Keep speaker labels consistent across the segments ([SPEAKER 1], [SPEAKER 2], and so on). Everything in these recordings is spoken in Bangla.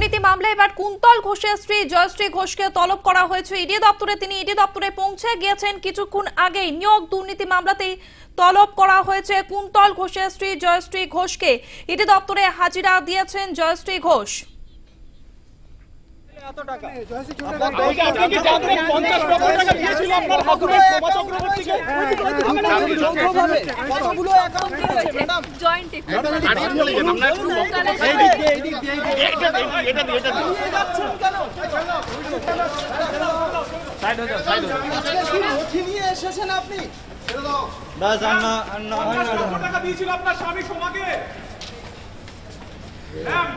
[SPEAKER 1] দুর্নীতি মামলায় এবার কুন্তল ঘোষের স্ত্রী, জয়শ্রী ঘোষকে তলব করা হয়েছে। ইডি দপ্তরে তিনি ইডি দপ্তরে পৌঁছে গিয়েছেন কিছুক্ষণ আগেই। নিয়োগ দুর্নীতি মামলাতেই তলব করা হয়েছে কুন্তল ঘোষের স্ত্রী, জয়শ্রী ঘোষকে। ইডি দপ্তরে হাজিরা দিয়েছেন জয়শ্রী ঘোষ।
[SPEAKER 2] এসেছেন আপনি?
[SPEAKER 3] আপনার স্বামী ম্যাম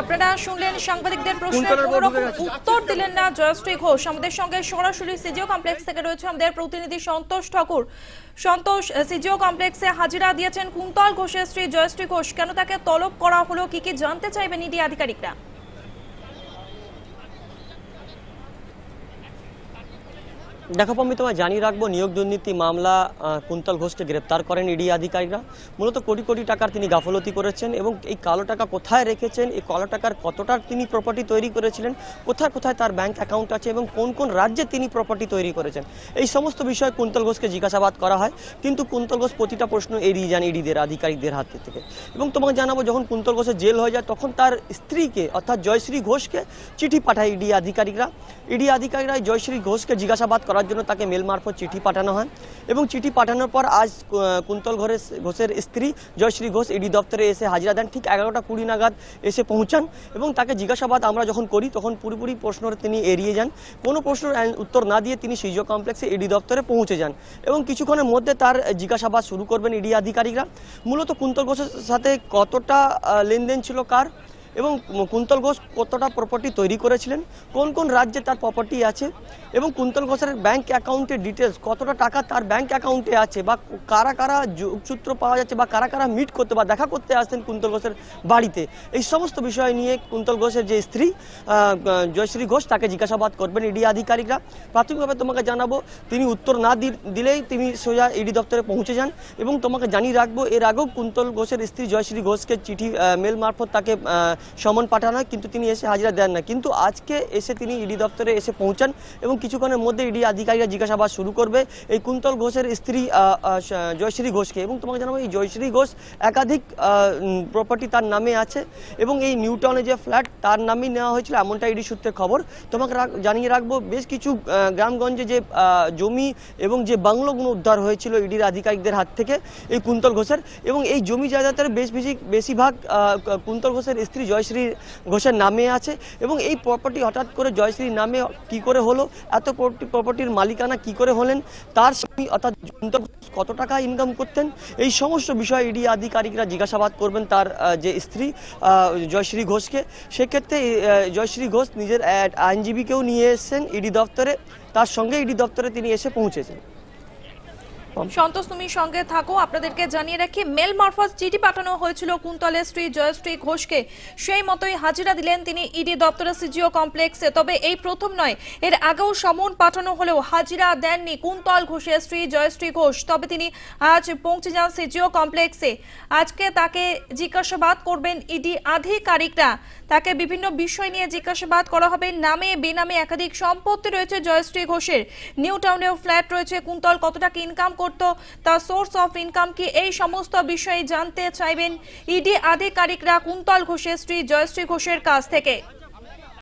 [SPEAKER 1] আপনারা শুনলেন সাংবাদিকদের প্রশ্নের কোনো উত্তর দিলেন না জয়শ্রী ঘোষ। আমাদের সঙ্গে সরাসরি সিজিও কমপ্লেক্স থেকে রয়েছে আমাদের প্রতিনিধি সন্তোষ ঠাকুর। সন্তোষ সিজিও কমপ্লেক্সে হাজিরা দিয়েছেন কুন্তল ঘোষের স্ত্রী জয়শ্রী ঘোষ। কেন তাকে তলব করা হলো? কি কি জানতে চাইবেন ইডি আধিকারিকরা?
[SPEAKER 4] দেখো আমি তোমায় জানিয়ে রাখব, নিয়োগ দুর্নীতি মামলা কুন্তল ঘোষকে গ্রেপ্তার করেন ইডি আধিকারিকরা। মূলত কোটি কোটি টাকার তিনি গাফলতি করেছেন এবং এই কালো টাকা কোথায় রেখেছেন, এই কালো টাকার কতটা তিনি প্রপার্টি তৈরি করেছিলেন, কোথায় কোথায় তার ব্যাংক অ্যাকাউন্ট আছে এবং কোন কোন রাজ্যে তিনি প্রপার্টি তৈরি করেছেন, এই সমস্ত বিষয়ে কুন্তল ঘোষকে জিজ্ঞাসাবাদ করা হয়। কিন্তু কুন্তল ঘোষ প্রতিটা প্রশ্ন এড়িয়ে যান ইডিদের, আধিকারিকদের হাত থেকে। এবং তোমাকে জানাব, যখন কুন্তল ঘোষের জেল হয়ে যায়, তখন তার স্ত্রীকে, অর্থাৎ জয়শ্রী ঘোষকে চিঠি পাঠায় ইডি আধিকারিকরা। ইডি আধিকারিকরা জয়শ্রী ঘোষকে জিজ্ঞাসাবাদ করার জন্য তাকে মেল মারফত চিঠি পাঠানো হয়। এবং চিঠি পাঠানোর পর আজ কুন্তল ঘরের ঘোষের স্ত্রী জয়শ্রী ঘোষ ইডি দপ্তরে এসে হাজিরা দেন। ঠিক এগারোটা কুড়ি নাগাদ এসে পৌঁছান এবং তাকে জিজ্ঞাসাবাদ আমরা যখন করি, তখন পুরোপুরি প্রশ্ন তিনি এড়িয়ে যান। কোনো প্রশ্নের উত্তর না দিয়ে তিনি সিজিও কমপ্লেক্সে ইডি দপ্তরে পৌঁছে যান এবং কিছুক্ষণের মধ্যে তার জিজ্ঞাসাবাদ শুরু করবেন ইডি আধিকারিকরা। মূলত কুন্তল ঘোষের সাথে কতটা লেনদেন ছিল কার এবং কুন্তল ঘোষ কতটা প্রপার্টি তৈরি করেছিলেন? কোন কোন রাজ্যে তার প্রপার্টি আছে? এবং কুন্তল ঘোষের ব্যাংক অ্যাকাউন্টের ডিটেলস কতটা টাকা তার ব্যাংক অ্যাকাউন্টে আছে? বা কারা কারা যোগসূত্র পাওয়া যাচ্ছে বা কারা কারা মিট করতে বা দেখা করতে আসতেন কুন্তল ঘোষের বাড়িতে? এই সমস্ত বিষয় নিয়ে কুন্তল ঘোষের যে স্ত্রী জয়শ্রী ঘোষ তাকে জিজ্ঞাসাবাদ করবেন ইডি আধিকারিকরা। প্রাথমিকভাবে তোমাকে জানাব, তিনি উত্তর না দিলেই তিনি সোজা ইডি দপ্তরে পৌঁছে যান এবং তোমাকে জানিয়ে রাখব, এর আগেও কুন্তল ঘোষের স্ত্রী জয়শ্রী ঘোষকে চিঠি মেল মারফত তাকে সমন পাঠানো হয়, কিন্তু তিনি এসে হাজিরা দেন না। কিন্তু আজকে এসে তিনি ইডি দপ্তরে এসে পৌঁছান এবং কিছুক্ষণের মধ্যে ইডি আধিকারিকরা জিজ্ঞাসাবাদ শুরু করবে এই কুন্তল ঘোষের স্ত্রী জয়শ্রী ঘোষকে। এবং তোমাকে জানাব, এই জয়শ্রী ঘোষ একাধিক প্রপার্টি তার নামে আছে এবং এই নিউ টাউনে যে ফ্ল্যাট তার নামেই নেওয়া হয়েছিল এমনটা ইডি সূত্রে খবর। তোমাকে জানিয়ে রাখব, বেশ কিছু গ্রামগঞ্জে যে জমি এবং যে বাংলোগুলো উদ্ধার হয়েছিল ইডির আধিকারিকদের হাত থেকে এই কুন্তল ঘোষের এবং এই জমি জায়গাতের বেশ বেশি বেশিরভাগ কুন্তল ঘোষের স্ত্রী জয়শ্রী ঘোষের নামে আছে এবং এই প্রপার্টি হঠাৎ করে জয়শ্রীর নামে কি করে হলো? এত প্রপার্টির মালিকানা কি করে হলেন? তার স্বামী অর্থাৎ কত টাকা ইনকাম করতেন? এই সমস্ত বিষয়ে ইডি আধিকারিকরা জিজ্ঞাসাবাদ করবেন তার যে স্ত্রী জয়শ্রী ঘোষকে। সেক্ষেত্রে জয়শ্রী ঘোষ নিজের আইনজীবীকেও নিয়ে এসেছেন ইডি দপ্তরে। তার সঙ্গে ইডি দপ্তরে তিনি এসে পৌঁছেছেন।
[SPEAKER 1] সন্তোষ, তুমি সঙ্গে থাকো। আপনাদেরকে জানিয়ে রাখি, মেল মারফত চিঠি পাঠানো হয়েছিল কুন্তলের স্ত্রী জয়শ্রী ঘোষকে। সেই মতোই হাজিরা দিলেন তিনি ইডি দপ্তরের সিজিও কমপ্লেক্সে। তবে এই প্রথম নয়, এর আগেও সমন পাঠানো হলেও হাজিরা দেননি কুন্তল ঘোষের স্ত্রী জয়শ্রী ঘোষ। তবে তিনি আজ পৌঁছে যান সিজিও কমপ্লেক্সে। আজকে তাকে জিজ্ঞাসাবাদ করবেন ইডি আধিকারিকরা। তাকে বিভিন্ন বিষয় নিয়ে জিজ্ঞাসাবাদ করা হবে। নামে, বেনামে একাধিক সম্পত্তি রয়েছে জয়শ্রী ঘোষের। নিউ টাউনেও ফ্ল্যাট রয়েছে। কুন্তল কত টাকা ইনকাম করতো। তা সোর্স অফ ইনকাম কি এই সমস্ত বিষয়ে জানতে চাইবেন? ইডি আধিকারিকরা কুন্তল ঘোষের স্ত্রী জয়শ্রী ঘোষের কাছ থেকে।